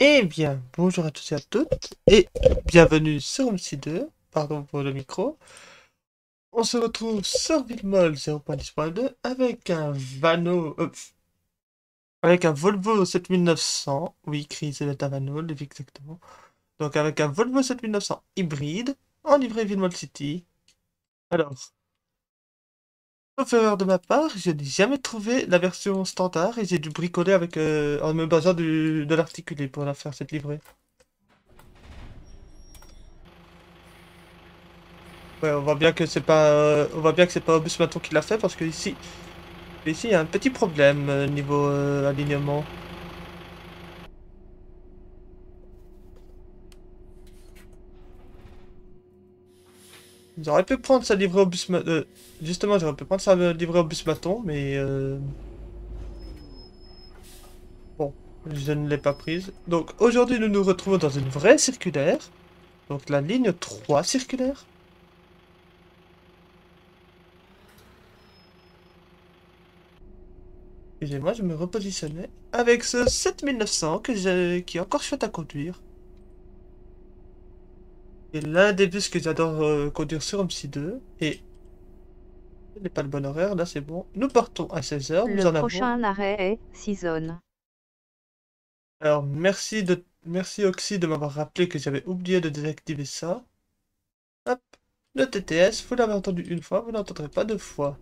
Eh bien, bonjour à tous et à toutes, et bienvenue sur MC2, pardon pour le micro. On se retrouve sur Villemol 0.10.2 avec un Vano, euh, avec un Volvo 7900, oui, Chris est un Vano, exactement. Donc avec un Volvo 7900 hybride, en livrée Villemol City. Alors, Erreur de ma part, je n'ai jamais trouvé la version standard et j'ai dû bricoler avec, euh, en me basant du, de l'articulé pour la faire cette livrée. Ouais, on voit bien que c'est pas, euh, on voit bien que c'est pas Obus Maton qui l'a fait parce que ici, ici il y a un petit problème euh, niveau alignement. J'aurais pu prendre sa livrée au bus... Euh, justement, j'aurais pu prendre sa livrée au bus maton, mais... Euh... Bon, je ne l'ai pas prise. Donc, aujourd'hui, nous nous retrouvons dans une vraie circulaire. Donc, la ligne 3 circulaire. Et moi, je me repositionnais avec ce 7900 que qui est encore chouette à conduire. Et l'un des bus que j'adore euh, conduire sur MC2. Et ce n'est pas le bon horaire, là c'est bon. Nous partons à 16h. Le prochain arrêt est 6 zones. Alors merci de merci Oxy de m'avoir rappelé que j'avais oublié de désactiver ça. Hop. Le TTS, vous l'avez entendu une fois, vous n'entendrez pas deux fois.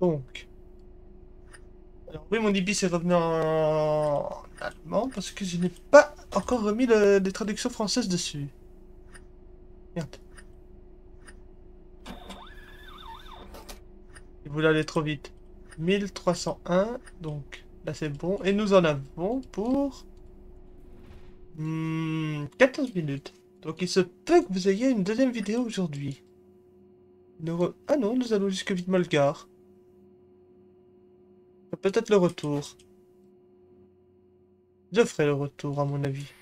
Donc. Alors oui, mon Ibis est revenu en allemand parce que je n'ai pas encore remis les traductions françaises dessus. Voulait aller trop vite. 1301, donc là c'est bon. Et nous en avons pour... 14 hmm, minutes. Donc il se peut que vous ayez une deuxième vidéo aujourd'hui. Ah non, nous allons jusque Vitmolgar. Peut-être le retour. Je ferai le retour à mon avis.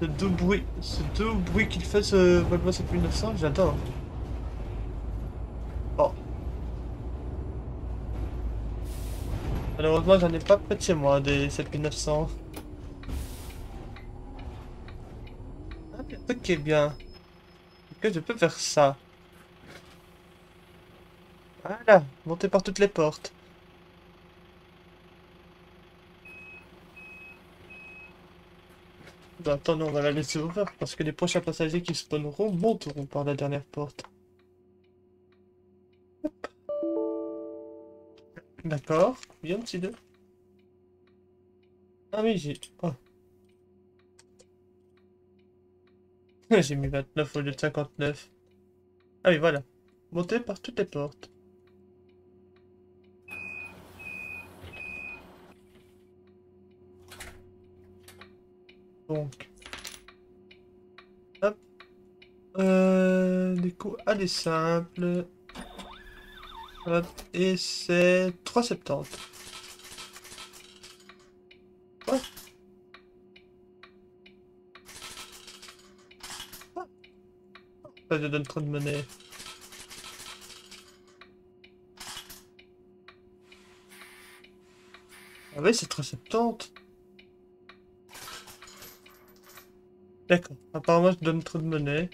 Ce doux bruit, ce doux bruit qu'il fait ce Volvo 7900, j'adore. Oh. Malheureusement, j'en ai pas près de chez moi des 7900. Ah, un truc qui bien. Que je peux faire ça? Voilà, monter par toutes les portes. Bah, attends, on va la laisser ouverte parce que les prochains passagers qui spawneront monteront par la dernière porte. D'accord, bien petit deux. Ah oui, j'ai... Oh. j'ai mis 29 au lieu de 59. Ah oui, voilà. Monter par toutes les portes. Donc. Hop. Euh, du coup, allez simple. Hop. Et c'est 3,70. Ouais. Ah. Ça je donne trop de monnaie. Ah oui, c'est 3,70. D'accord. Apparemment, je donne trop de monnaie.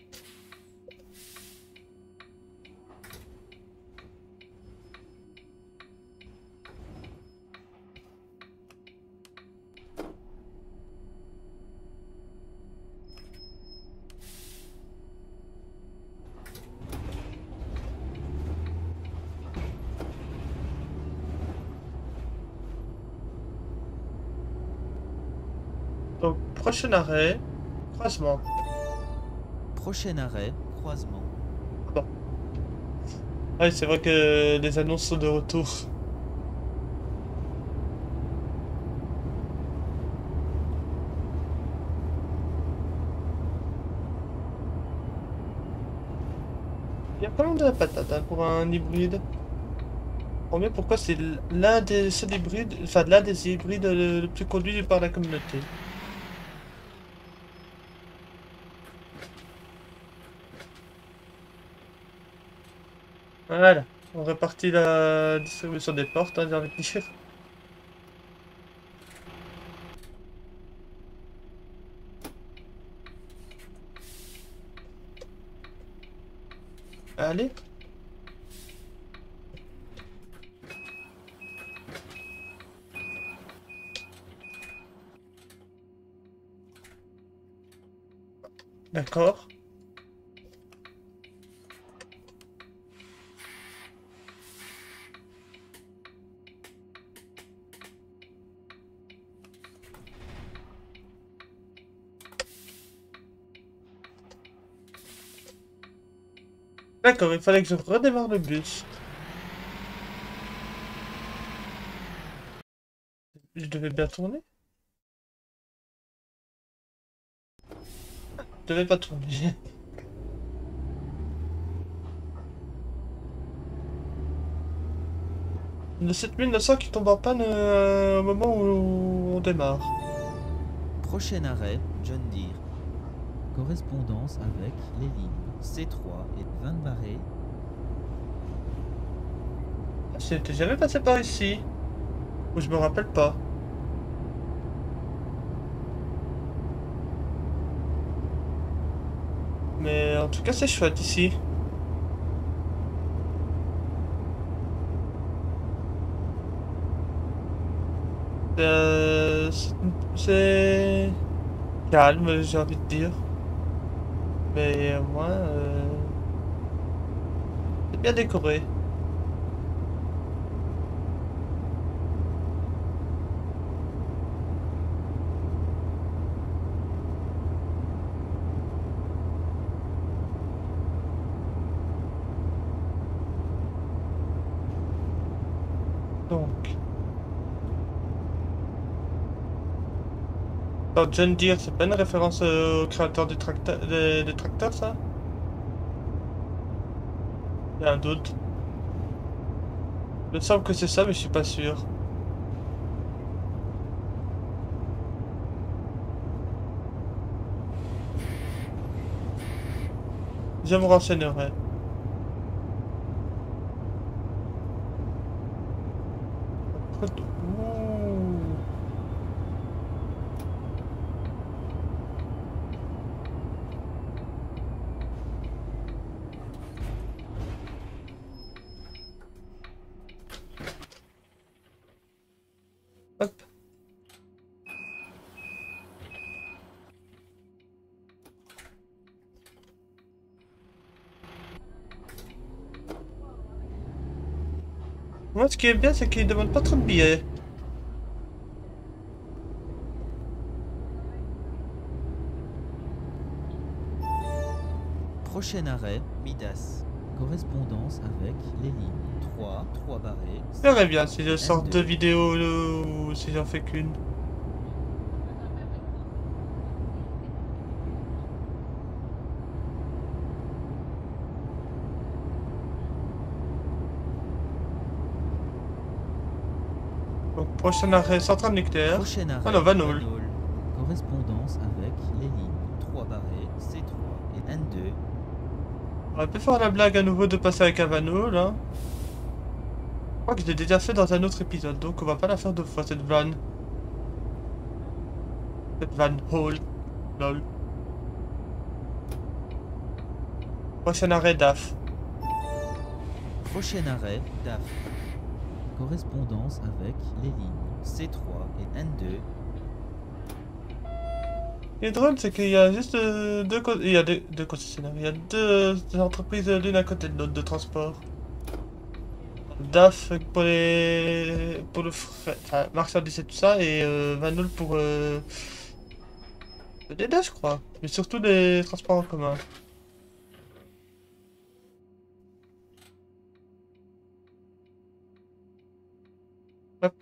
Prochain arrêt. Croisement. Prochain arrêt, croisement. Bon. Ouais, c'est vrai que les annonces sont de retour. Il y a pas mal de la patate hein, pour un hybride. comprends bien pourquoi c'est l'un des seuls hybrides, enfin l'un des hybrides le, le plus conduit par la communauté? Voilà, on répartit la distribution des portes, hein, dire. Allez. D'accord. D'accord, il fallait que je redémarre le bus. Je devais bien tourner Je devais pas tourner. Le 7900 qui tombe en panne euh, au moment où on démarre. Prochain arrêt, John Deere. Correspondance avec les lignes C3 et Van Barré. C'était jamais passé par ici. Ou je me rappelle pas. Mais en tout cas, c'est chouette ici. Euh, c'est calme, j'ai envie de dire. Au moins, euh, c'est bien décoré. Donc. Alors, John Deere, c'est pas une référence euh, au créateur des, tracteurs, ça? Il y a un doute. Il me semble que c'est ça, mais je suis pas sûr. Je me renseignerai. Ouh. Hop. Moi, ce qui est bien, c'est qu'il demande pas trop de billets. Prochain arrêt, Midas. Correspondance avec les lignes 3, 3 barrés. Je verrai bien si je sors deux vidéos ou si j'en fais qu'une. Donc, prochain arrêt, centrale nucléaire. Prochain arrêt, non, Vanol. Correspondance avec les lignes 3 barrés, C3 et N2. On aurait pu faire la blague à nouveau de passer avec un vanneau, là. Je crois que je l'ai déjà fait dans un autre épisode, donc on va pas la faire deux fois, cette vanne. Cette vanne hole. Lol. Prochain arrêt DAF. Prochain arrêt, DAF. Correspondance avec les lignes C3 et N2. Ce qui est drôle, c'est qu'il y a juste euh, deux, il y a deux, deux concessionnaires, il y a deux entreprises l'une à côté de l'autre de transport. DAF pour les pour le fret, enfin, marchandises et tout ça, et euh, pour euh, les deux, je crois, mais surtout les transports en commun. Hop.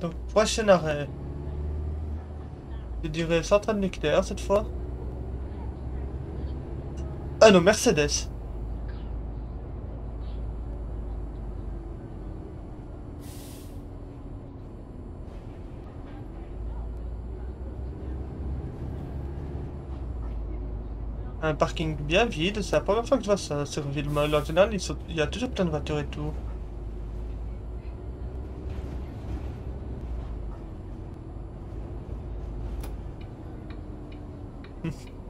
Donc, prochain arrêt. Je dirais centrale nucléaire cette fois. Ah non, Mercedes. Un parking bien vide, c'est la première fois que je vois ça sur général, ils sont- il y a toujours plein de voitures et tout.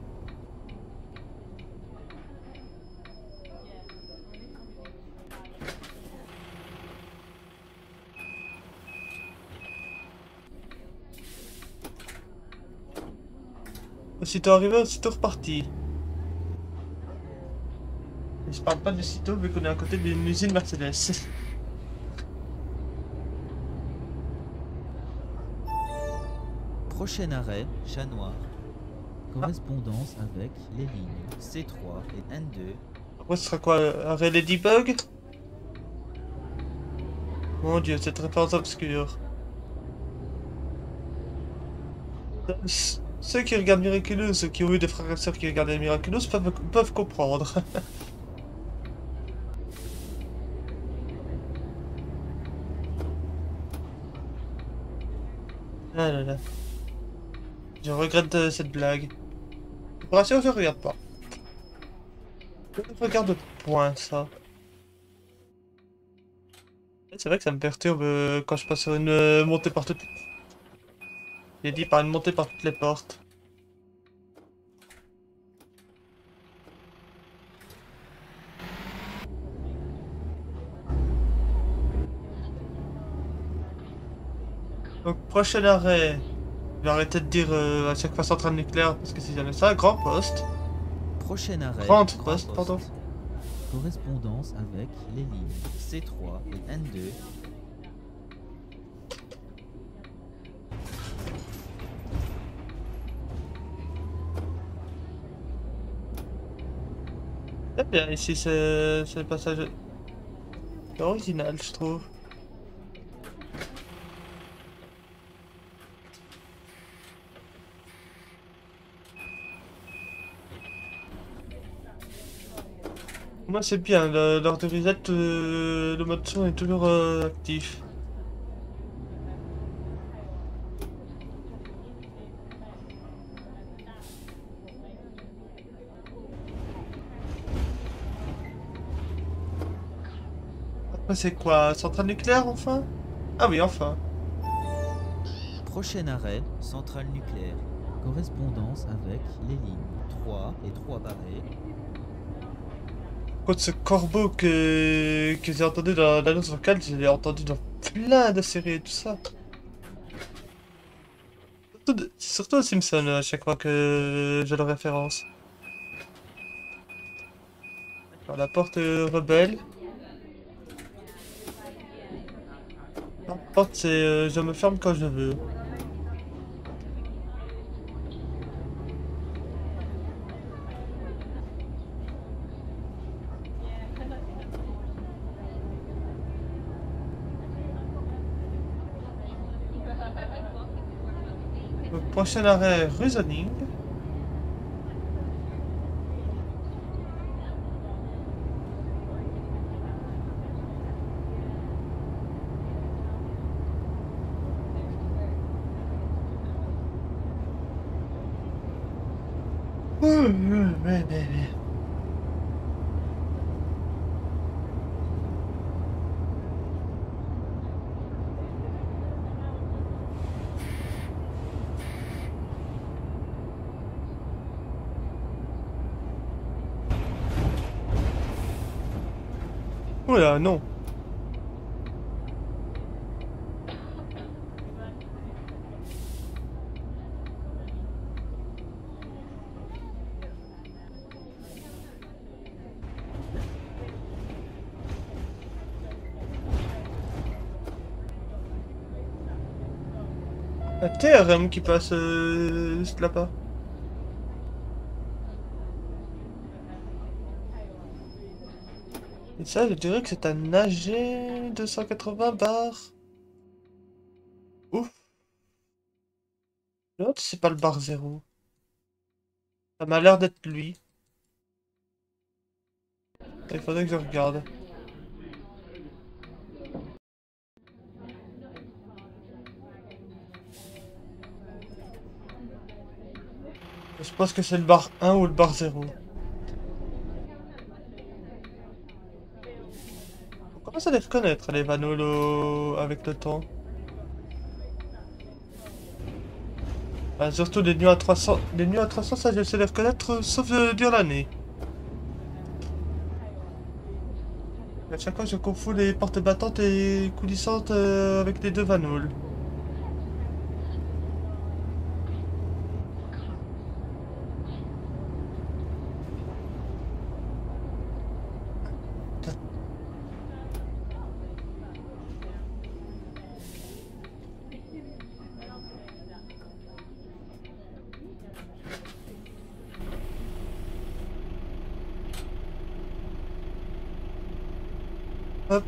Aussitôt arrivé, aussitôt reparti. Parle pas de sitôt vu qu'on est à côté d'une usine Mercedes. Prochain arrêt, Chat Noir. Correspondance avec les lignes C3 et N2. Après, ce sera quoi Arrêt Ladybug Mon dieu, cette référence obscure. Ceux qui regardent Miraculous, ceux qui ont eu des frères et sœurs qui regardaient Miraculous peuvent, peuvent comprendre. ah là là. Je regrette euh, cette blague. Rassurer, je regarde pas. Je ne regarde point ça. C'est vrai que ça me perturbe euh, quand je passe sur une euh, montée par toutes... J'ai dit par une montée par toutes les portes. Donc prochain arrêt. Je vais arrêter de dire euh, à chaque fois centrale nucléaire parce que c'est jamais ça. Grand poste. Prochain arrêt, Grand poste, pardon. Correspondance avec les lignes C3 et N2. C'est bien ici, c'est c'est le passage original, je trouve. C'est bien, lors de reset, euh, le mode son est toujours euh, actif. C'est quoi? Centrale nucléaire enfin? Ah oui, enfin. Prochain arrêt, centrale nucléaire. Correspondance avec les lignes 3 et 3 barrés. Contre ce corbeau que, que j'ai entendu dans l'annonce vocale, je l'ai entendu dans plein de séries et tout ça. Surtout, Simpsons à chaque fois que je le référence. D'accord, la porte rebelle. La porte c'est euh, je me ferme quand je veux. Prochain arrêt, Reasoning. Oula, non. Un TRM qui passe euh, là-bas. Ça, je dirais que c'est un AG 280 bar. Ouf. L'autre, c'est pas le bar zéro. Ça m'a l'air d'être lui. Il faudrait que je regarde. Je pense que c'est le bar 1 ou le bar 0. Commence à les reconnaître, les Vanolo, avec le temps. Ah, surtout les nuits à 300. Les nuits à 300, ça je sais les reconnaître, sauf durant l'année. À chaque fois, je confonds les portes battantes et coulissantes euh, avec les deux Vanols. Hop. Ah,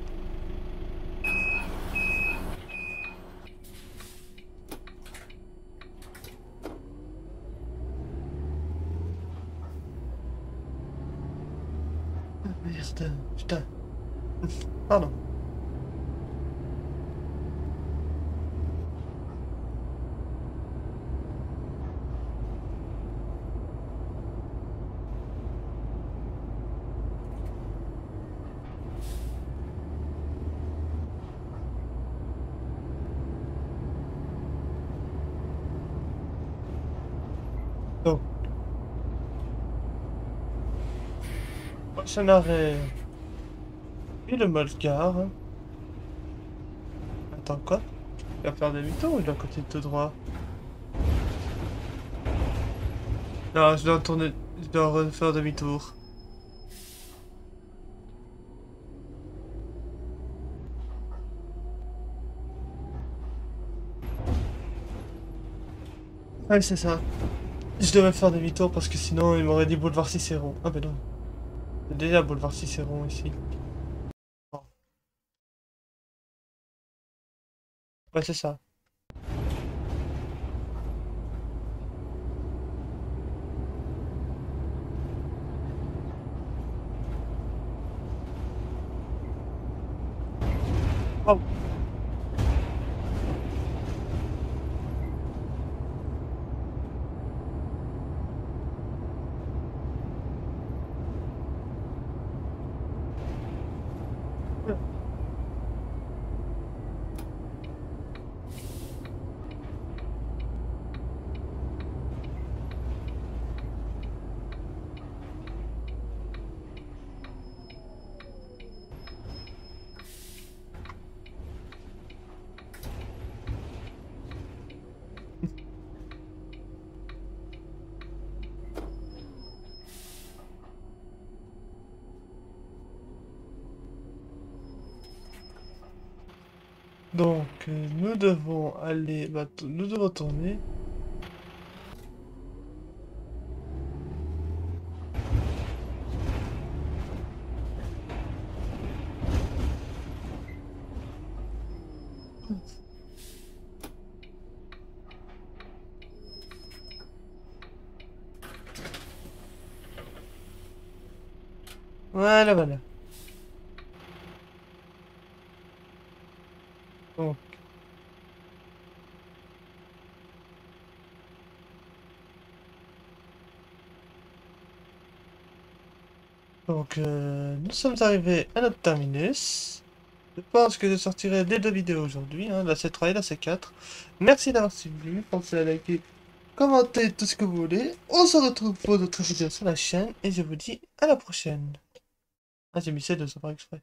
Merde, putain. Pardon. Donc. Prochain arrêt. Et le Molgar. Attends, quoi? Il va faire demi-tour ou il doit continuer tout droit Non, je dois tourner. Je dois refaire demi-tour. Ouais, c'est ça. Je devais faire demi-tour parce que sinon il m'aurait dit boulevard Cicéron. Ah ben non. Déjà boulevard Cicéron ici. Ouais, c'est ça. Oh. Donc, euh, nous devons aller... bah, nous devons tourner. Voilà, voilà. Donc. Euh, nous sommes arrivés à notre terminus. Je pense que je sortirai les deux vidéos aujourd'hui, hein, la C3 et la C4. Merci d'avoir suivi, pensez à liker, commenter tout ce que vous voulez. On se retrouve pour d'autres vidéos sur la chaîne et je vous dis à la prochaine. Ah, j'ai mis C2 sans faire exprès.